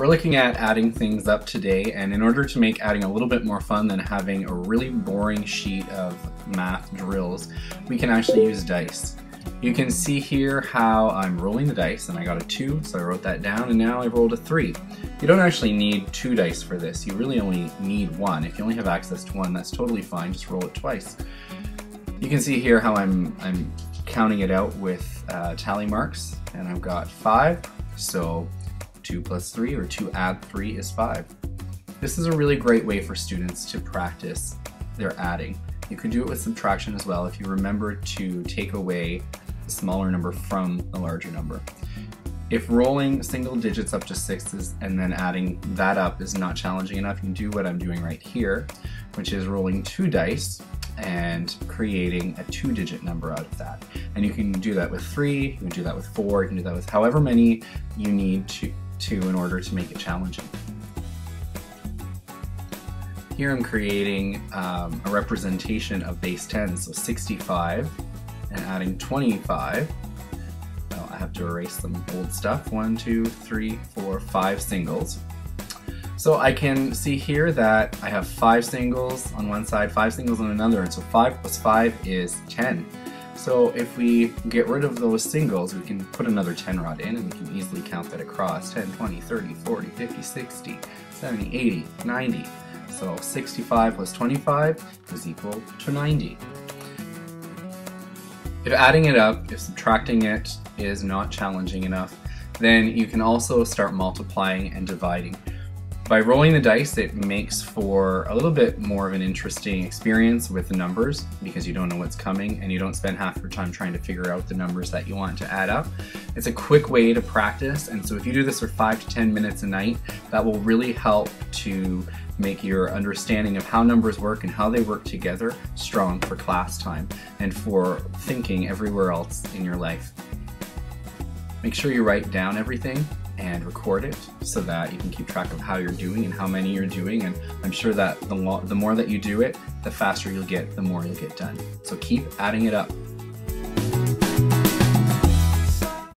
We're looking at adding things up today, and in order to make adding a little bit more fun than having a really boring sheet of math drills, we can actually use dice. You can see here how I'm rolling the dice, and I got a 2, so I wrote that down, and now I've rolled a 3. You don't actually need two dice for this, you really only need one. If you only have access to one, that's totally fine, just roll it twice. You can see here how I'm, I'm counting it out with uh, tally marks, and I've got 5, so 2 plus 3 or 2 add 3 is 5. This is a really great way for students to practice their adding. You can do it with subtraction as well if you remember to take away the smaller number from the larger number. If rolling single digits up to sixes and then adding that up is not challenging enough, you can do what I'm doing right here, which is rolling two dice and creating a two digit number out of that. And you can do that with three, you can do that with four, you can do that with however many you need to, to in order to make it challenging. Here I'm creating um, a representation of base 10, so 65, and adding 25. Well, I have to erase some old stuff. One, two, three, four, five singles. So I can see here that I have five singles on one side, five singles on another, and so five plus five is 10. So if we get rid of those singles, we can put another 10 rod in and we can easily count that across 10, 20, 30, 40, 50, 60, 70, 80, 90. So 65 plus 25 is equal to 90. If adding it up, if subtracting it is not challenging enough, then you can also start multiplying and dividing. By rolling the dice, it makes for a little bit more of an interesting experience with the numbers because you don't know what's coming and you don't spend half your time trying to figure out the numbers that you want to add up. It's a quick way to practice, and so if you do this for five to 10 minutes a night, that will really help to make your understanding of how numbers work and how they work together strong for class time and for thinking everywhere else in your life. Make sure you write down everything and record it so that you can keep track of how you're doing and how many you're doing. And I'm sure that the, the more that you do it, the faster you'll get, the more you'll get done. So keep adding it up.